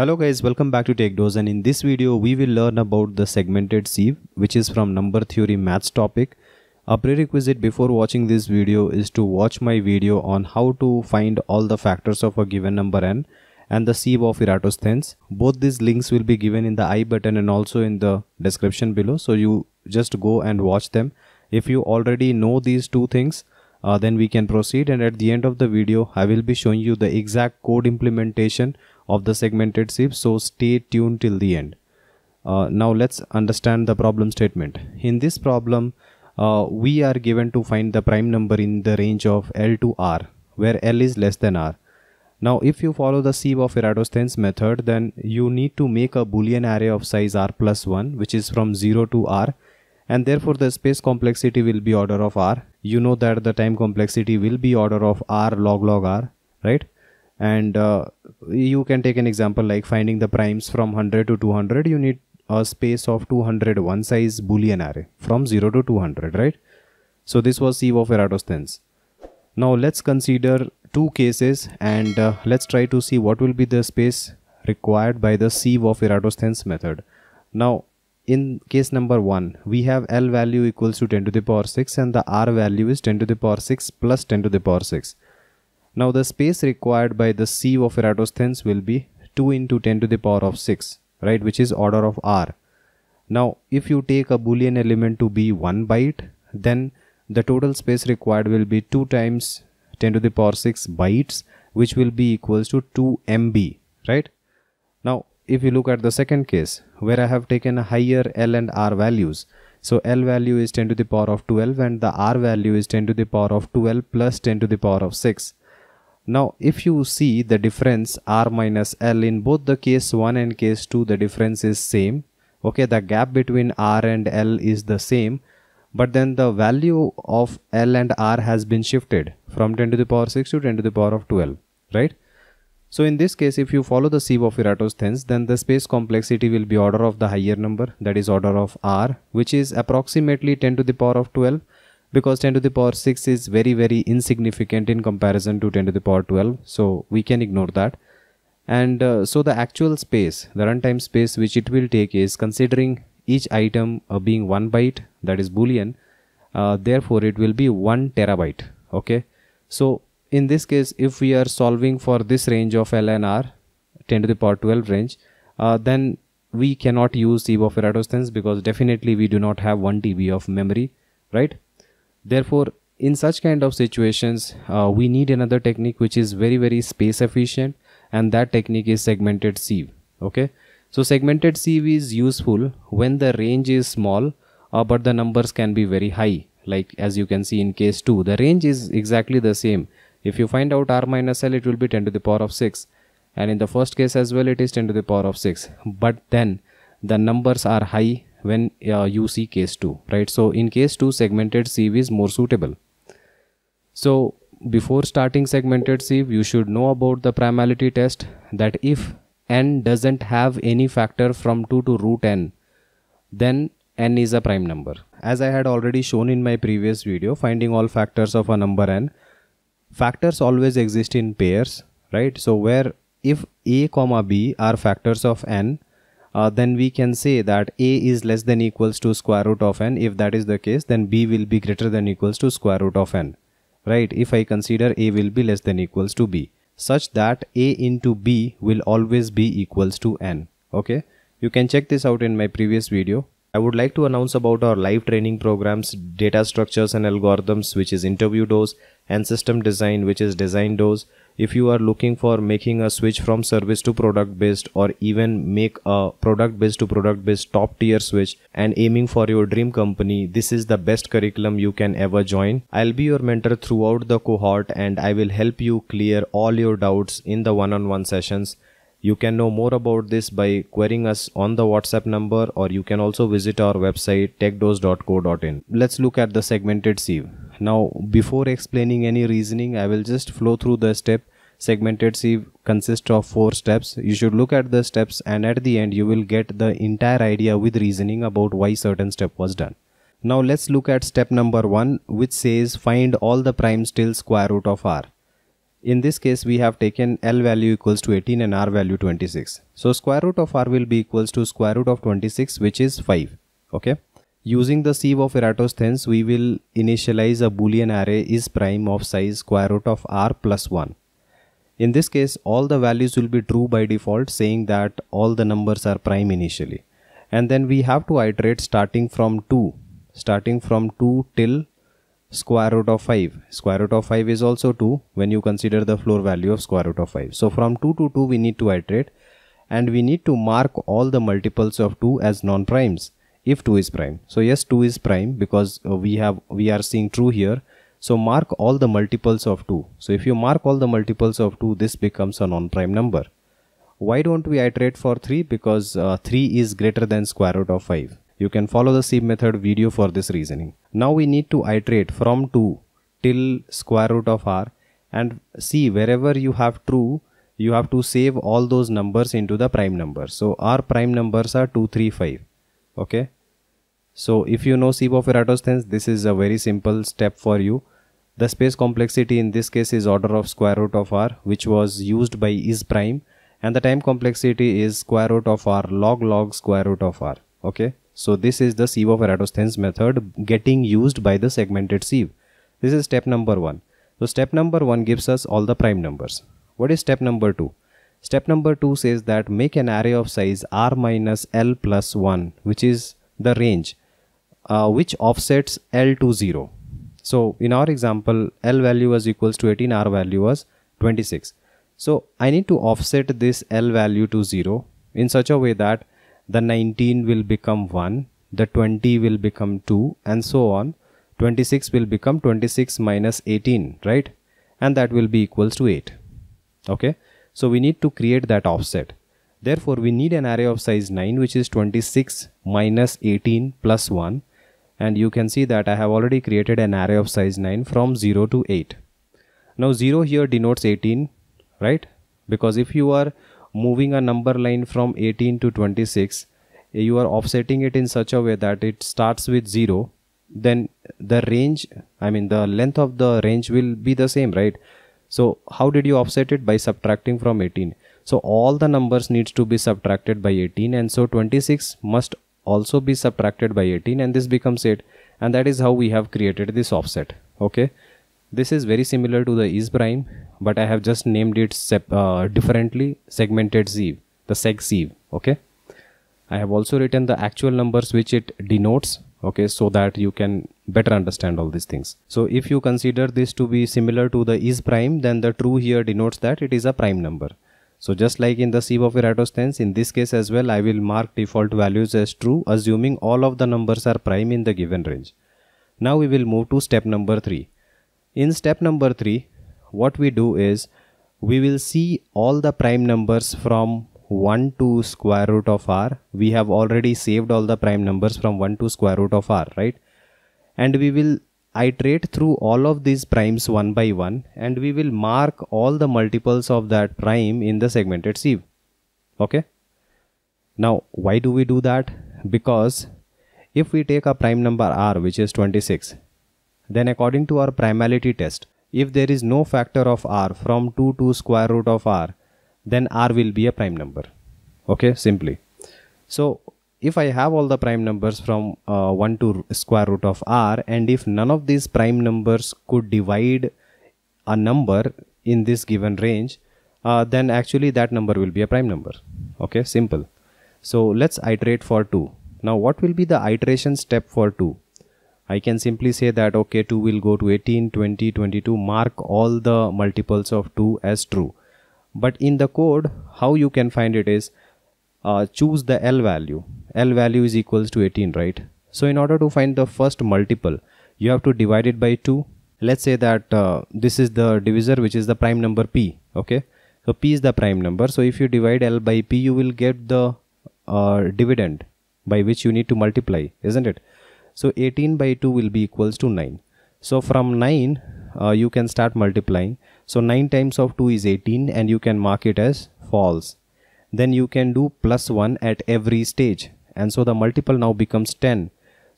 Hello guys, welcome back to TechDose and in this video we will learn about the segmented sieve which is from number theory maths topic. A prerequisite before watching this video is to watch my video on how to find all the factors of a given number n and the sieve of Eratosthenes. Both these links will be given in the i button and also in the description below so you just go and watch them. If you already know these two things uh, then we can proceed and at the end of the video I will be showing you the exact code implementation of the segmented sieve so stay tuned till the end. Uh, now let's understand the problem statement. In this problem uh, we are given to find the prime number in the range of L to R where L is less than R. Now if you follow the sieve of Eratosthenes method then you need to make a boolean array of size R plus 1 which is from 0 to R and therefore the space complexity will be order of R. You know that the time complexity will be order of R log log R right and uh, you can take an example like finding the primes from 100 to 200 you need a space of 200 one size boolean array from 0 to 200 right? So this was sieve of eratosthenes. Now let's consider two cases and uh, let's try to see what will be the space required by the sieve of eratosthenes method. Now in case number 1 we have l value equals to 10 to the power 6 and the r value is 10 to the power 6 plus 10 to the power 6 now the space required by the sieve of Eratosthenes will be 2 into 10 to the power of 6, right, which is order of R. Now if you take a boolean element to be 1 byte, then the total space required will be 2 times 10 to the power 6 bytes, which will be equals to 2 MB, right? Now if you look at the second case, where I have taken a higher L and R values, so L value is 10 to the power of 12 and the R value is 10 to the power of 12 plus 10 to the power of 6 now if you see the difference R minus L in both the case 1 and case 2 the difference is same. Okay the gap between R and L is the same but then the value of L and R has been shifted from 10 to the power 6 to 10 to the power of 12 right. So in this case if you follow the sieve of Eratosthenes then the space complexity will be order of the higher number that is order of R which is approximately 10 to the power of 12 because 10 to the power 6 is very very insignificant in comparison to 10 to the power 12 so we can ignore that. And uh, so the actual space the runtime space which it will take is considering each item uh, being 1 byte that is boolean uh, therefore it will be 1 terabyte okay? So in this case if we are solving for this range of LNR 10 to the power 12 range uh, then we cannot use sieve of Eratosthenes because definitely we do not have 1 TB of memory right therefore in such kind of situations uh, we need another technique which is very very space efficient and that technique is segmented sieve okay? So segmented sieve is useful when the range is small uh, but the numbers can be very high like as you can see in case 2 the range is exactly the same. If you find out r minus l it will be 10 to the power of 6 and in the first case as well it is 10 to the power of 6 but then the numbers are high when uh, you see case 2 right? So in case 2 segmented sieve is more suitable. So before starting segmented sieve you should know about the primality test that if n doesn't have any factor from 2 to root n then n is a prime number. As i had already shown in my previous video finding all factors of a number n factors always exist in pairs right? So where if a comma b are factors of n uh, then we can say that a is less than equals to square root of n. If that is the case then b will be greater than equals to square root of n right? If i consider a will be less than equals to b such that a into b will always be equals to n okay? You can check this out in my previous video. I would like to announce about our live training programs, data structures and algorithms, which is interview dose, and system design, which is design dose. If you are looking for making a switch from service to product based or even make a product based to product based top tier switch and aiming for your dream company, this is the best curriculum you can ever join. I'll be your mentor throughout the cohort and I will help you clear all your doubts in the one on one sessions. You can know more about this by querying us on the WhatsApp number or you can also visit our website techdose.co.in. Let's look at the segmented sieve. Now before explaining any reasoning I will just flow through the step. Segmented sieve consists of four steps. You should look at the steps and at the end you will get the entire idea with reasoning about why certain step was done. Now let's look at step number one which says find all the primes till square root of r. in this case we have taken L value equals to 18 and R value 26. So square root of R will be equals to square root of 26 which is 5. Okay. Using the sieve of Eratosthenes we will initialize a boolean array is prime of size square root of R plus 1. In this case all the values will be true by default saying that all the numbers are prime initially. And then we have to iterate starting from 2 starting from 2 till square root of 5 square root of 5 is also 2 when you consider the floor value of square root of 5 so from 2 to 2 we need to iterate and we need to mark all the multiples of 2 as non-primes if 2 is prime. So yes 2 is prime because uh, we have we are seeing true here. So mark all the multiples of 2 so if you mark all the multiples of 2 this becomes a non-prime number. Why don't we iterate for 3 because uh, 3 is greater than square root of 5 you can follow the sieve method video for this reasoning. Now we need to iterate from 2 till square root of r and see wherever you have true you have to save all those numbers into the prime numbers. So our prime numbers are 2, 3, 5. Okay. So if you know sieve of Eratosthenes, this is a very simple step for you. The space complexity in this case is order of square root of r which was used by is prime and the time complexity is square root of r log log square root of r. Okay. So this is the sieve of Eratosthenes method getting used by the segmented sieve. This is step number one. So step number one gives us all the prime numbers. What is step number two? Step number two says that make an array of size r minus l plus 1 which is the range uh, which offsets l to 0. So in our example l value was equals to 18 r value was 26. So I need to offset this l value to 0 in such a way that the 19 will become 1 the 20 will become 2 and so on. 26 will become 26 minus 18 right? And that will be equals to 8 okay? So we need to create that offset. Therefore we need an array of size 9 which is 26 minus 18 plus 1 and you can see that I have already created an array of size 9 from 0 to 8 now 0 here denotes 18 right? Because if you are moving a number line from 18 to 26 eh, you are offsetting it in such a way that it starts with 0 then the range i mean the length of the range will be the same right? So how did you offset it? By subtracting from 18 so all the numbers needs to be subtracted by 18 and so 26 must also be subtracted by 18 and this becomes 8 and that is how we have created this offset okay this is very similar to the is prime but I have just named it uh, differently segmented sieve the seg sieve okay? I have also written the actual numbers which it denotes okay so that you can better understand all these things. So if you consider this to be similar to the is prime then the true here denotes that it is a prime number. So just like in the sieve of Eratosthenes in this case as well I will mark default values as true assuming all of the numbers are prime in the given range. Now we will move to step number 3 in step number 3, what we do is we will see all the prime numbers from 1 to square root of r. We have already saved all the prime numbers from 1 to square root of r, right? And we will iterate through all of these primes one by one and we will mark all the multiples of that prime in the segmented sieve. Okay? Now, why do we do that? Because if we take a prime number r which is 26 then according to our primality test, if there is no factor of r from 2 to square root of r, then r will be a prime number. Okay, simply. So if I have all the prime numbers from uh, 1 to square root of r and if none of these prime numbers could divide a number in this given range, uh, then actually that number will be a prime number. Okay, simple. So let's iterate for 2. Now what will be the iteration step for 2? I can simply say that okay 2 will go to 18, 20, 22 mark all the multiples of 2 as true. But in the code how you can find it is uh, choose the L value. L value is equals to 18 right. So in order to find the first multiple you have to divide it by 2. Let's say that uh, this is the divisor which is the prime number p okay. So p is the prime number so if you divide L by p you will get the uh, dividend by which you need to multiply isn't it so 18 by 2 will be equals to 9. So from 9 uh, you can start multiplying. So 9 times of 2 is 18 and you can mark it as false. Then you can do plus 1 at every stage and so the multiple now becomes 10.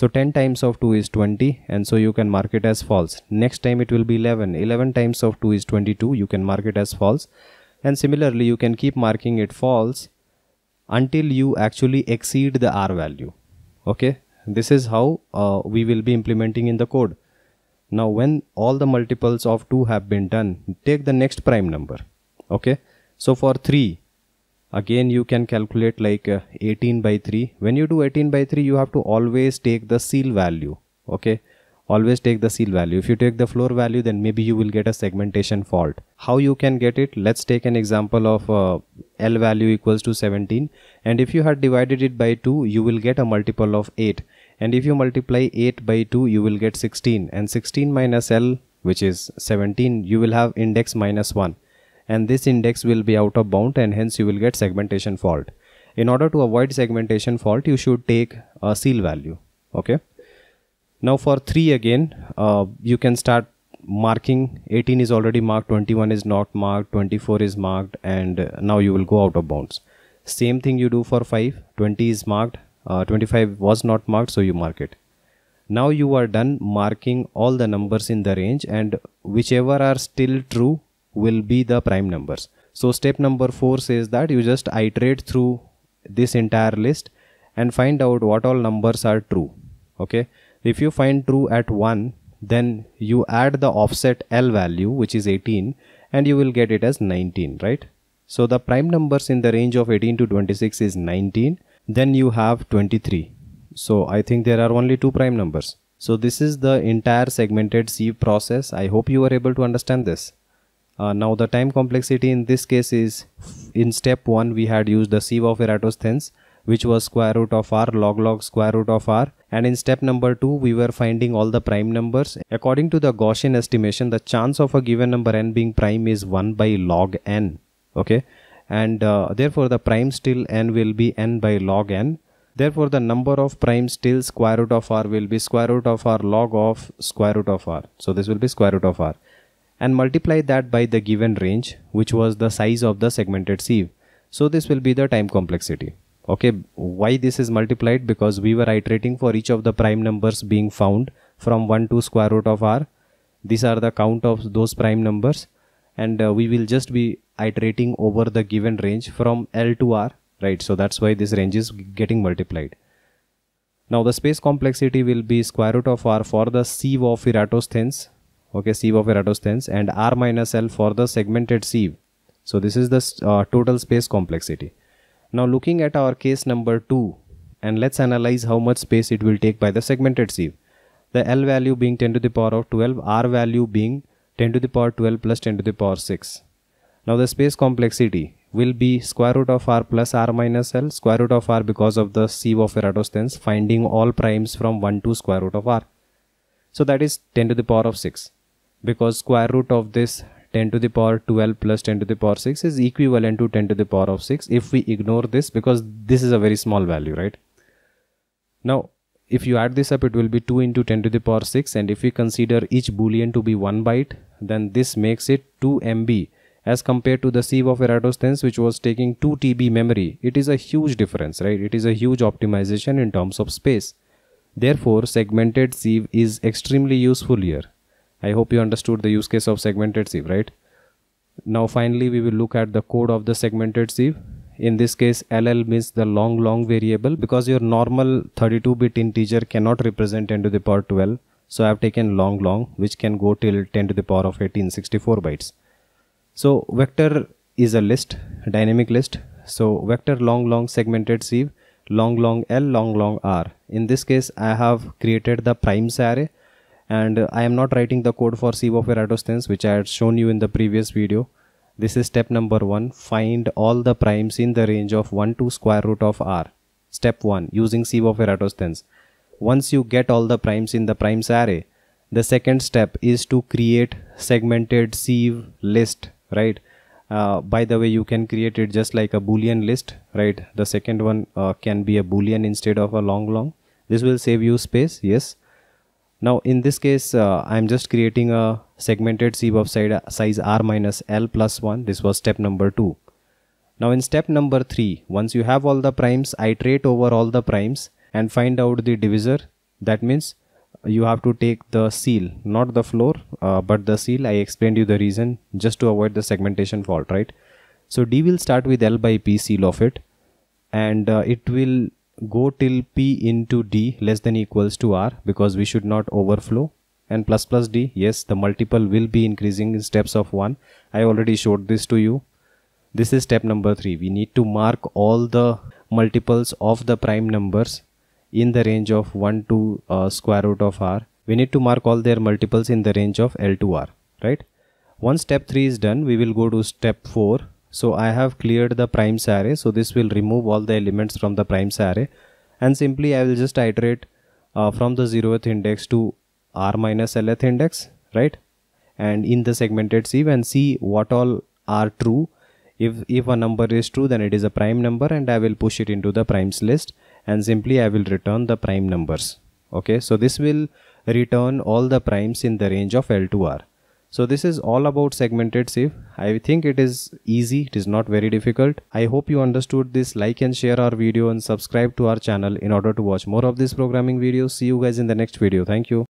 so 10 times of 2 is 20 and so you can mark it as false. Next time it will be 11. 11 times of 2 is 22. You can mark it as false. And similarly you can keep marking it false until you actually exceed the R value. Okay. This is how uh, we will be implementing in the code. Now when all the multiples of 2 have been done, take the next prime number. Okay. So for 3, again you can calculate like uh, 18 by 3 when you do 18 by 3 you have to always take the ceil value okay always take the ceil value if you take the floor value then maybe you will get a segmentation fault how you can get it let's take an example of uh, l value equals to 17 and if you had divided it by 2 you will get a multiple of 8 and if you multiply 8 by 2 you will get 16 and 16 minus l which is 17 you will have index minus 1 and this index will be out of bound and hence you will get segmentation fault. In order to avoid segmentation fault, you should take a ceil value. Okay. Now for 3 again, uh, you can start marking 18 is already marked, 21 is not marked, 24 is marked and now you will go out of bounds. Same thing you do for 5, 20 is marked, uh, 25 was not marked so you mark it. Now you are done marking all the numbers in the range and whichever are still true will be the prime numbers. So step number 4 says that you just iterate through this entire list and find out what all numbers are true. Okay. If you find true at 1 then you add the offset L value which is 18 and you will get it as 19 right. So the prime numbers in the range of 18 to 26 is 19 then you have 23. So I think there are only two prime numbers. So this is the entire segmented sieve process. I hope you are able to understand this. Uh, now the time complexity in this case is in step 1 we had used the sieve of Eratosthenes which was square root of r log log square root of r and in step number 2 we were finding all the prime numbers. According to the Gaussian estimation the chance of a given number n being prime is 1 by log n okay and uh, therefore the prime still n will be n by log n therefore the number of primes still square root of r will be square root of r log of square root of r so this will be square root of r and multiply that by the given range which was the size of the segmented sieve. So this will be the time complexity. Okay, why this is multiplied? Because we were iterating for each of the prime numbers being found from 1 to square root of r. These are the count of those prime numbers and uh, we will just be iterating over the given range from L to R, right? So that's why this range is getting multiplied. Now the space complexity will be square root of R for the sieve of Eratosthenes okay sieve of Eratosthenes and r minus l for the segmented sieve so this is the uh, total space complexity now looking at our case number 2 and let's analyze how much space it will take by the segmented sieve the l value being 10 to the power of 12 r value being 10 to the power 12 plus 10 to the power 6 now the space complexity will be square root of r plus r minus l square root of r because of the sieve of Eratosthenes finding all primes from 1 to square root of r. So that is 10 to the power of 6 because square root of this 10 to the power 12 plus 10 to the power 6 is equivalent to 10 to the power of 6 if we ignore this because this is a very small value right? Now if you add this up it will be 2 into 10 to the power 6 and if we consider each boolean to be 1 byte then this makes it 2 MB as compared to the sieve of Eratosthenes which was taking 2 TB memory it is a huge difference right it is a huge optimization in terms of space therefore segmented sieve is extremely useful here I hope you understood the use case of segmented sieve, right? Now finally we will look at the code of the segmented sieve. In this case LL means the long long variable because your normal 32 bit integer cannot represent 10 to the power 12. So I have taken long long which can go till 10 to the power of 18 64 bytes. So vector is a list dynamic list. So vector long long segmented sieve long long L long long R. In this case I have created the primes array and I am not writing the code for sieve of Eratosthenes which I had shown you in the previous video. This is step number 1 find all the primes in the range of 1 to square root of r. Step 1 using sieve of Eratosthenes. Once you get all the primes in the primes array the second step is to create segmented sieve list right? Uh, by the way you can create it just like a boolean list right? The second one uh, can be a boolean instead of a long long. This will save you space yes. Now in this case, uh, I'm just creating a segmented sieve of size r minus l plus 1. This was step number 2. Now in step number 3, once you have all the primes, iterate over all the primes and find out the divisor. That means you have to take the ceil not the floor uh, but the ceil. I explained you the reason just to avoid the segmentation fault right? So d will start with l by p ceil of it and uh, it will go till p into d less than equals to r because we should not overflow. And plus plus d yes the multiple will be increasing in steps of 1 i already showed this to you. This is step number 3 we need to mark all the multiples of the prime numbers in the range of 1 to uh, square root of r. We need to mark all their multiples in the range of l to r right? Once step 3 is done we will go to step 4 so I have cleared the primes array. So this will remove all the elements from the primes array. And simply I will just iterate uh, from the 0th index to r minus lth index right? And in the segmented sieve and see what all are true if if a number is true then it is a prime number and I will push it into the primes list and simply I will return the prime numbers okay so this will return all the primes in the range of L to R so this is all about segmented sieve. I think it is easy. It is not very difficult. I hope you understood this. Like and share our video and subscribe to our channel in order to watch more of these programming videos. See you guys in the next video. Thank you.